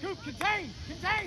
Coop, contain! Contain!